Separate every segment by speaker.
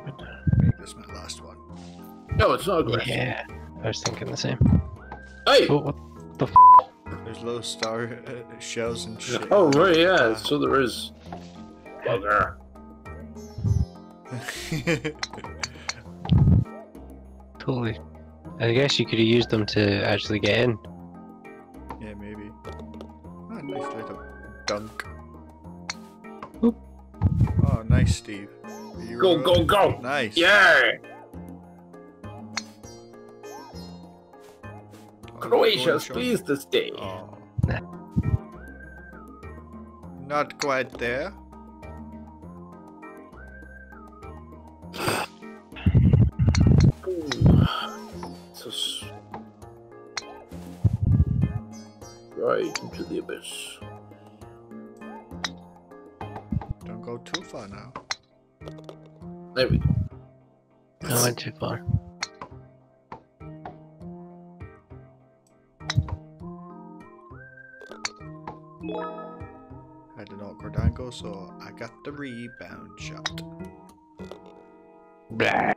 Speaker 1: stupid.
Speaker 2: Make this my last one.
Speaker 3: No, it's not aggressive.
Speaker 1: Yeah, I was thinking the same.
Speaker 3: Hey!
Speaker 1: Oh, what the f?
Speaker 2: There's low star uh, shells and shit.
Speaker 3: Oh, right, yeah, so there is. Bugger.
Speaker 1: Totally. I guess you could have used them to actually get in.
Speaker 2: yeah, maybe. Oh, nice little dunk.
Speaker 1: Oop.
Speaker 2: Oh, nice, Steve.
Speaker 3: Go, go, go!
Speaker 2: Nice.
Speaker 3: Yeah!
Speaker 2: Oh, Croatia.
Speaker 3: pleased this day.
Speaker 2: Oh. Not quite there.
Speaker 3: Right into the abyss.
Speaker 2: Don't go too far now.
Speaker 3: There we go.
Speaker 1: I went too far.
Speaker 2: Had an awkward angle, so I got the rebound shot.
Speaker 1: Blah.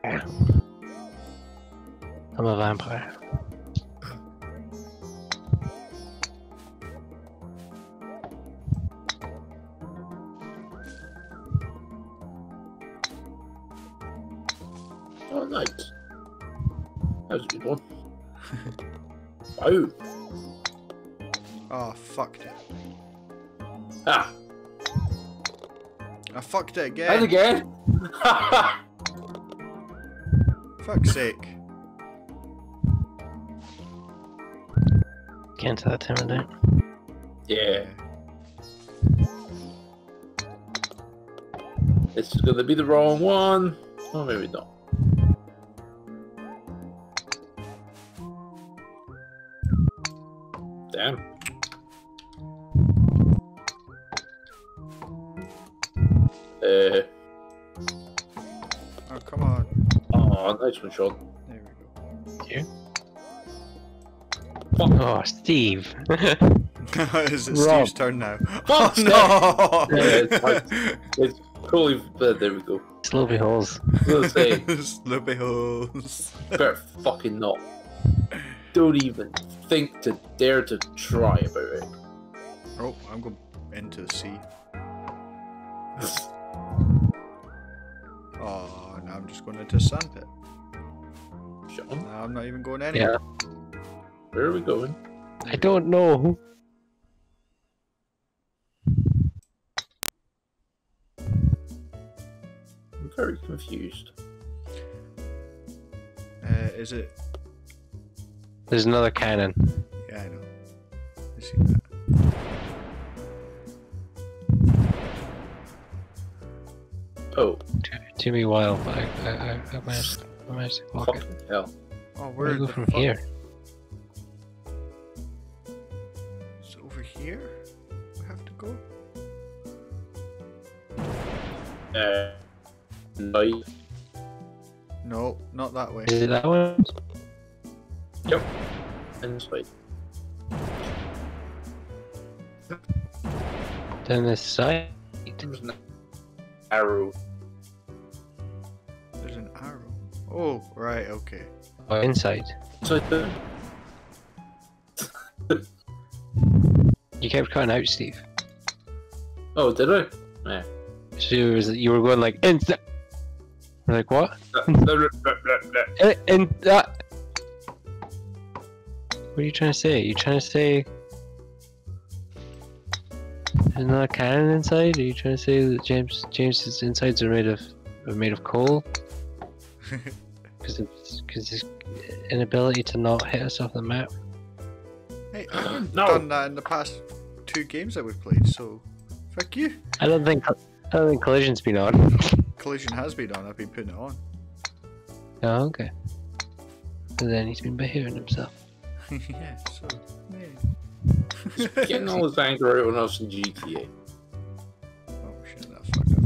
Speaker 1: I'm a vampire.
Speaker 3: Good one. Wow.
Speaker 2: Oh, fucked it.
Speaker 3: Ah,
Speaker 2: I fucked it
Speaker 3: and
Speaker 2: again.
Speaker 3: again.
Speaker 2: Fuck's sake.
Speaker 1: Get into that time of day.
Speaker 3: yeah, this is gonna be the wrong one. Oh, maybe not. Damn. Uh,
Speaker 2: Oh, come on.
Speaker 3: oh, nice one, Sean.
Speaker 2: There we go.
Speaker 1: You?
Speaker 3: Fuck.
Speaker 1: Oh, Steve.
Speaker 2: Is it
Speaker 1: Rob.
Speaker 2: Steve's turn now?
Speaker 3: Fuck's
Speaker 2: Oh no!
Speaker 3: Yeah, it's fine. It's totally. But there we go.
Speaker 1: Sloppy holes.
Speaker 3: I was gonna say,
Speaker 2: Sloppy holes.
Speaker 3: better fucking not. Don't even think to dare to try about it.
Speaker 2: Oh, I'm going into the sea. Oh, now I'm just going into a sandpit.
Speaker 3: Sean,
Speaker 2: Now I'm not even going anywhere.
Speaker 3: where are we going?
Speaker 1: I don't know.
Speaker 3: I'm very confused.
Speaker 2: Uh, is it?
Speaker 1: There's another cannon.
Speaker 2: Yeah, I know. I see that.
Speaker 3: Oh,
Speaker 1: Took, took me a while, but I, I, I, I managed, I managed to clock it.
Speaker 3: hell.
Speaker 2: Oh,
Speaker 1: Where
Speaker 2: where
Speaker 1: do you go from
Speaker 2: fuck?
Speaker 1: here?
Speaker 2: It's over here. I have to go.
Speaker 3: Uh, night.
Speaker 2: No, not that way.
Speaker 1: Is it that one?
Speaker 3: Inside.
Speaker 1: Then this side?
Speaker 3: There's an arrow.
Speaker 2: There's an arrow. Oh, right, okay.
Speaker 1: Or inside?
Speaker 3: Inside there.
Speaker 1: You kept cutting out, Steve.
Speaker 3: Oh, did I? Yeah.
Speaker 1: So you, was, you were going like inside. We're like what? In, eh, in that. What are you trying to say? Are you trying to say there's not a cannon inside? Are you trying to say that James James's insides are made of are made of coal? Because because his inability to not hit us off the map.
Speaker 2: Hey, I haven't
Speaker 3: No.
Speaker 2: done that in the past two games that we've played, so fuck you.
Speaker 1: I don't think I don't think collision's been on.
Speaker 2: Collision has been on. I've been putting it on.
Speaker 1: Oh, okay. And then he's been behaving himself.
Speaker 2: yeah. So. Yeah.
Speaker 3: Getting all his anger out on us in GTA.
Speaker 2: Oh shit, that fucked up.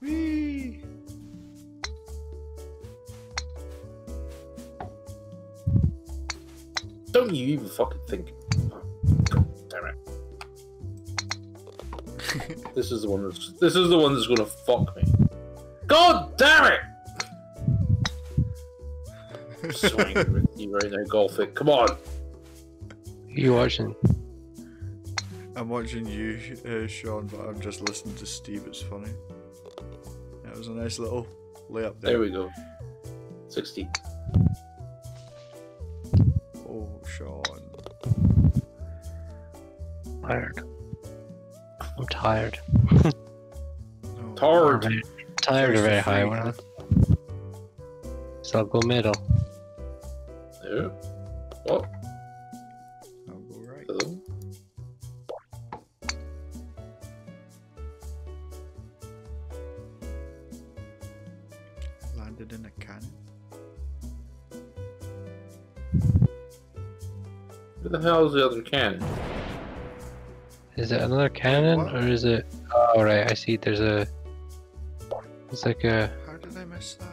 Speaker 2: Whee!
Speaker 3: Don't you even fucking think. Oh, damn it. This is the one that's this is the one that's gonna fuck me. God damn it! Swinging you right now, golf it. Come on.
Speaker 1: You watching?
Speaker 2: I'm watching you, uh, Sean, but I'm just listening to Steve. It's funny. That was a nice little layup there.
Speaker 3: There we go. Sixty.
Speaker 2: Oh, Sean.
Speaker 1: Tired. I'm tired.
Speaker 2: No.
Speaker 3: Tard.
Speaker 1: Very- tired
Speaker 2: Choice
Speaker 1: or very
Speaker 2: for
Speaker 1: high
Speaker 2: free.
Speaker 1: one. So I'll go middle.
Speaker 3: Yeah. Oh. What?
Speaker 2: I'll go right.
Speaker 3: Hello?
Speaker 2: Landed in a cannon.
Speaker 3: Where the hell is the other cannon?
Speaker 1: Is it another cannon
Speaker 2: What?
Speaker 1: or is it? Oh right, I see. There's a. It's like a.
Speaker 2: How did I miss that?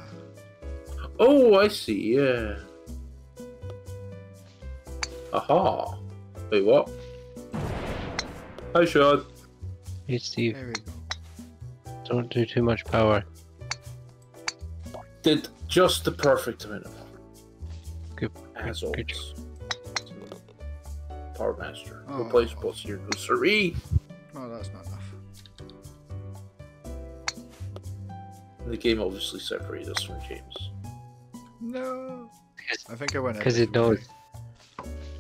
Speaker 3: Oh, I see. Yeah. Aha. Wait, what? Hi, Sean.
Speaker 1: Hey Steve,
Speaker 2: There we go.
Speaker 1: don't do too much power.
Speaker 3: Did just the perfect amount of
Speaker 1: Good.
Speaker 3: as
Speaker 1: good
Speaker 3: always. Power Master.
Speaker 2: Oh.
Speaker 3: Replaceable here. Go Siree.
Speaker 2: Oh, that's not enough.
Speaker 3: The game obviously separated us from James.
Speaker 2: No. I think I went.
Speaker 1: Because it knows.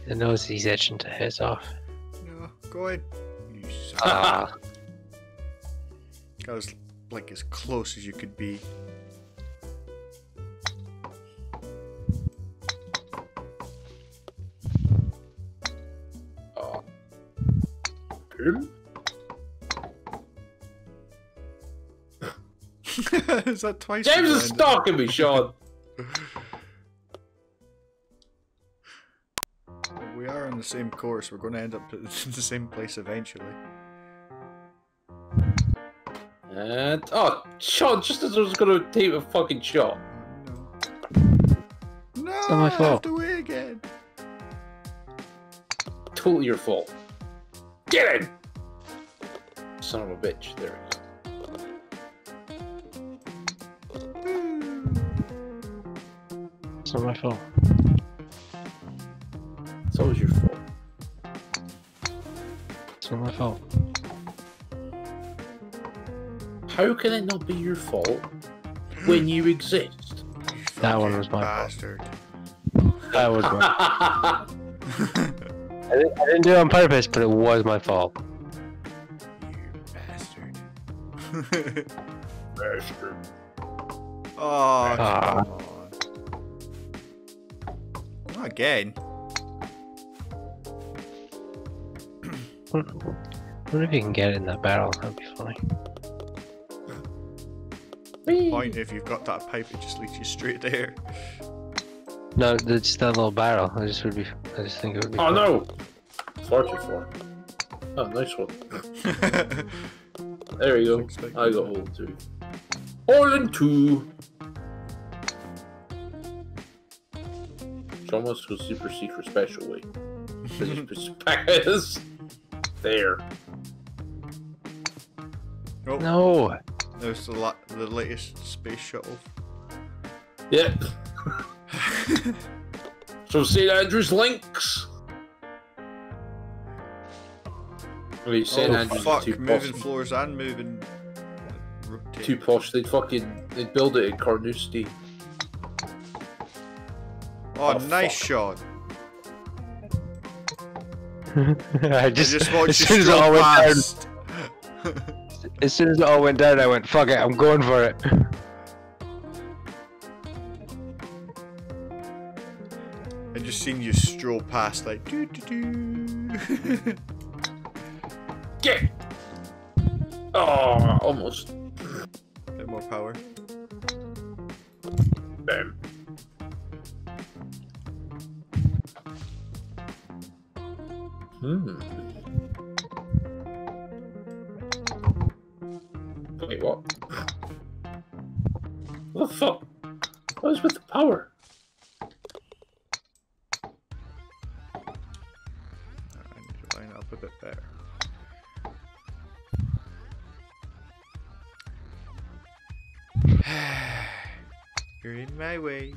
Speaker 1: It knows he's itching to hiss off.
Speaker 2: No, go ahead. You suck.
Speaker 1: Ah,
Speaker 2: That was like as close as you could be.
Speaker 3: Oh. Boom.
Speaker 2: is that twice?
Speaker 3: James is stalking me, Sean.
Speaker 2: We are on the same course. We're going to end up in the same place eventually.
Speaker 3: And oh, Sean, just as I was gonna take a fucking shot.
Speaker 2: No. No,
Speaker 1: not my
Speaker 2: I have
Speaker 1: fault.
Speaker 2: to wait again.
Speaker 3: Totally your fault. Get in! Son of a bitch. There
Speaker 1: it's not my fault.
Speaker 3: is. It's always your fault.
Speaker 1: It's not my fault.
Speaker 3: How can it not be your fault when you exist?
Speaker 2: You
Speaker 1: That one was my fault. That was my. I, didn't, I didn't do it on purpose, but it was my fault.
Speaker 2: you bastard.
Speaker 3: Bastard.
Speaker 2: oh,
Speaker 1: Ah.
Speaker 2: Come on. Not again.
Speaker 1: I wonder if you can get it in that barrel. That'd be funny.
Speaker 2: Point if you've got that pipe, it just leads you straight there.
Speaker 1: No, it's that little barrel. I just would be. I just think it would be.
Speaker 3: Oh
Speaker 1: fun.
Speaker 3: no! Forty four. Oh, nice one. There you go. I got hold two. All in two. Sean wants to super secret special way. Just puts it back at us. There.
Speaker 2: oh,
Speaker 1: No.
Speaker 2: there's the, la- the latest space shuttle.
Speaker 3: Yep. So St. Andrews links. Wait, St.
Speaker 2: oh
Speaker 3: Andrews is
Speaker 2: fuck!
Speaker 3: too
Speaker 2: Moving
Speaker 3: posh.
Speaker 2: floors and moving. rotate.
Speaker 3: Too posh. They'd fucking they'd build it in Carnoustie.
Speaker 2: Oh,
Speaker 3: Oh,
Speaker 2: nice
Speaker 3: fuck.
Speaker 2: shot!
Speaker 1: I
Speaker 2: I
Speaker 1: just,
Speaker 2: just watched
Speaker 1: as soon as it all went down, as soon as it all went down, I went, "Fuck it, I'm going for it."
Speaker 2: I just seen you stroll past like doo doo doo.
Speaker 3: Ah, Get. Oh, almost.
Speaker 2: Bit more power.
Speaker 3: Bam. Hmm. Wait, what? What the fuck? What is with the power?
Speaker 2: I need to line up a bit there. You're in my way.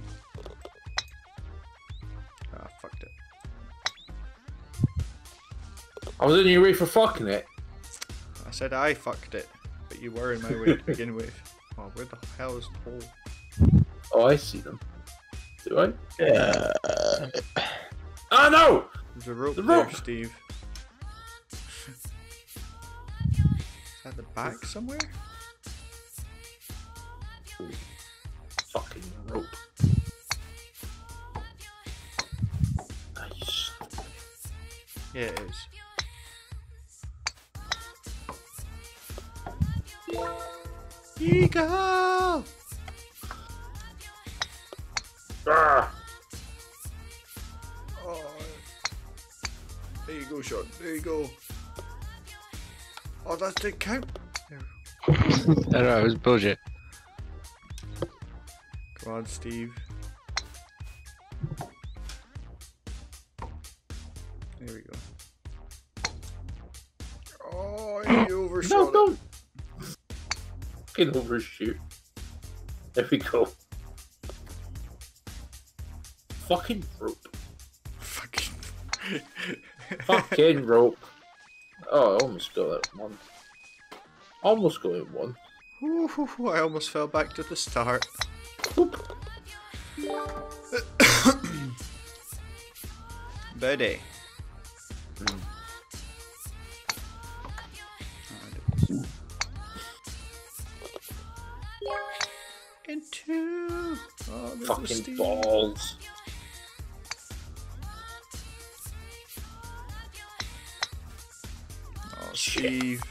Speaker 3: I was in your way for fucking it.
Speaker 2: I said I fucked it, but you were in my way to begin with. Oh, where the hell is Paul?
Speaker 3: Oh, I see them. Do I?
Speaker 1: Yeah.
Speaker 3: Oh no!
Speaker 2: There's a rope
Speaker 3: The
Speaker 2: there,
Speaker 3: rope.
Speaker 2: Steve. At the back somewhere?
Speaker 3: Fucking rope. Nice.
Speaker 2: Yeah, it is. Eagle!
Speaker 3: Ah!
Speaker 2: Oh, there you go, Sean. There you go. Oh, that didn't count. There.
Speaker 1: I don't know, it was bullshit.
Speaker 2: Come on, Steve. There we go. Oh, you overshot
Speaker 3: No,
Speaker 2: it.
Speaker 3: Fucking overshoot. There we go. Fucking rope.
Speaker 2: Fucking.
Speaker 3: Fucking rope. Oh, I almost got that one. Almost got it one.
Speaker 2: Ooh, I almost fell back to the start. Buddy. Hmm.
Speaker 3: Mm.
Speaker 2: Into. Oh,
Speaker 3: Fucking balls.
Speaker 2: Oh,
Speaker 3: Shit.
Speaker 2: Steve.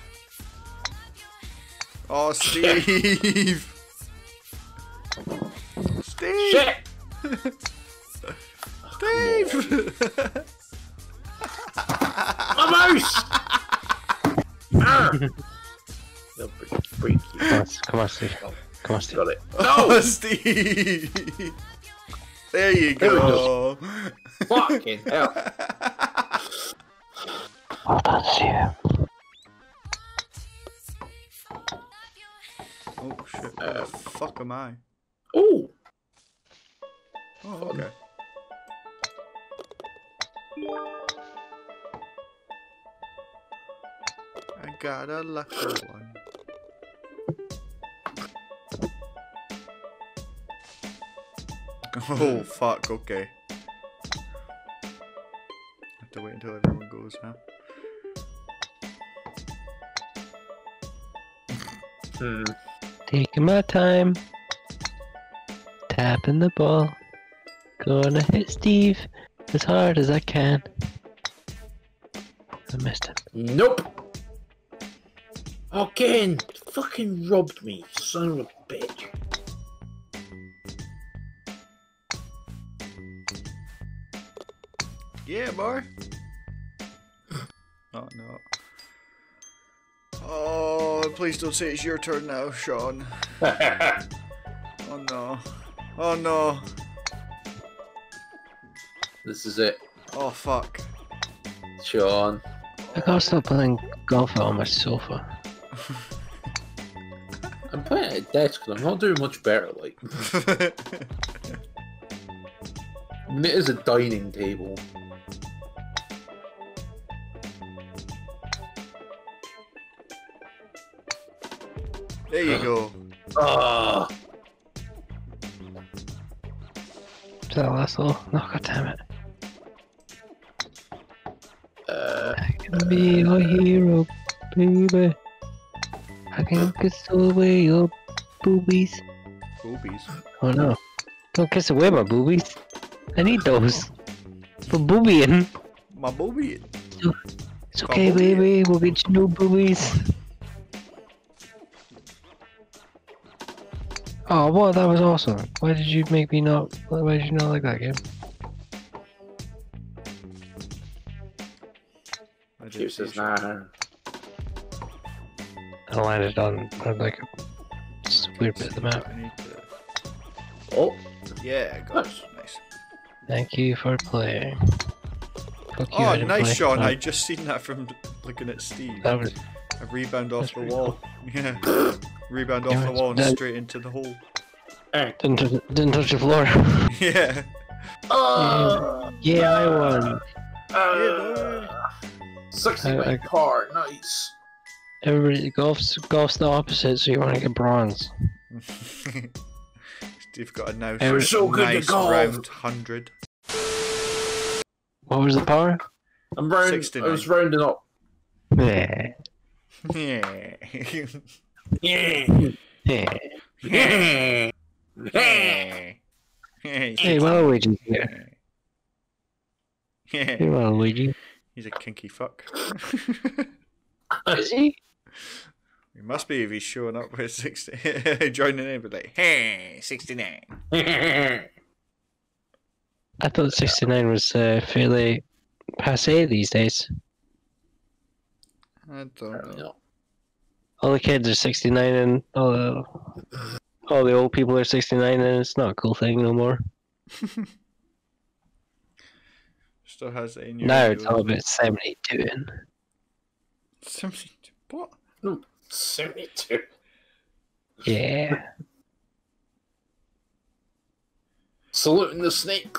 Speaker 2: Oh, Steve. Steve.
Speaker 3: Shit!
Speaker 2: Steve.
Speaker 3: A mouse! No, freak, freak you.
Speaker 1: Come on, come on, Steve. Come on, Steve.
Speaker 3: Got it.
Speaker 2: Oh,
Speaker 3: No!
Speaker 2: Steve. There you
Speaker 3: There
Speaker 2: go.
Speaker 3: Fucking hell.
Speaker 1: Well done, Steve.
Speaker 2: Oh shit! Where the fuck am I?
Speaker 3: Oh!
Speaker 2: Oh, okay. I got a lucky one. Oh fuck! Okay. I Have to wait until everyone goes now.
Speaker 3: Hmm.
Speaker 1: Taking my time. Tapping the ball. Gonna hit Steve as hard as I can. I missed it.
Speaker 3: Nope. Again, fucking robbed me, son of a bitch.
Speaker 2: Yeah, boy. oh no. Oh, please don't say it's your turn now, Sean. Oh no. Oh no.
Speaker 3: this is it,
Speaker 2: Oh fuck.
Speaker 3: Sean.
Speaker 1: I gotta stop playing golf on my sofa.
Speaker 3: I'm playing at a desk because I'm not doing much better. Like, it is a dining table.
Speaker 2: You go.
Speaker 3: Ah,
Speaker 1: Is that last hole? No, god damn it.
Speaker 3: uh,
Speaker 1: I can be your hero, baby. I can kiss away your boobies.
Speaker 2: Boobies.
Speaker 1: Oh no. Don't kiss away my boobies. I need those. For boobieing.
Speaker 2: My booby.
Speaker 1: It's okay, baby. We'll get you new boobies. Oh, wow, that was awesome. Why did you make me not? Why did you not like that game?
Speaker 2: I did
Speaker 3: Hugh
Speaker 2: see
Speaker 3: says
Speaker 2: Sean.
Speaker 3: nah.
Speaker 1: I landed on, on like a s- weird bit of the map.
Speaker 2: To.
Speaker 3: Oh,
Speaker 2: Yeah, I got
Speaker 3: Nice.
Speaker 1: Thank you for playing. Fuck you,
Speaker 2: Oh,
Speaker 1: didn't
Speaker 2: nice,
Speaker 1: play.
Speaker 2: Sean.
Speaker 1: No,
Speaker 2: I just seen that from looking at Steve.
Speaker 1: That was
Speaker 2: A rebound off
Speaker 1: That's
Speaker 2: the
Speaker 1: pretty
Speaker 2: wall. Yeah. Rebound off the wall and
Speaker 1: that-
Speaker 2: straight into the hole.
Speaker 3: Hey.
Speaker 1: Didn't, tou- didn't touch the floor.
Speaker 2: yeah.
Speaker 3: Uh,
Speaker 1: yeah, I won.
Speaker 3: uh, 60
Speaker 1: I-
Speaker 3: by
Speaker 1: I-
Speaker 3: par, nice.
Speaker 1: Everybody, golf's golf's the opposite, so you want to get bronze.
Speaker 2: Steve got a nice,
Speaker 1: We're
Speaker 3: so good at
Speaker 2: nice
Speaker 3: golf.
Speaker 2: round hundred.
Speaker 1: What was the power?
Speaker 3: I'm round, I was rounding up.
Speaker 1: Yeah.
Speaker 2: Yeah.
Speaker 3: Yeah.
Speaker 1: Yeah.
Speaker 3: Yeah.
Speaker 2: hey,
Speaker 1: Hey, Waluigi's here. Hey, Waluigi.
Speaker 2: He's a kinky fuck.
Speaker 1: Is he?
Speaker 2: he must be if he's showing up with 60. joining in, but like, hey, 69.
Speaker 1: I thought 69 was uh, fairly passe these days.
Speaker 2: I don't know.
Speaker 1: All the kids are 69 and all the, all the old people are 69 and it's not a cool thing no more.
Speaker 2: Still has it in your
Speaker 1: Now it's all about 72 and
Speaker 2: 70. What?
Speaker 3: 72.
Speaker 1: yeah.
Speaker 3: Saluting the snake.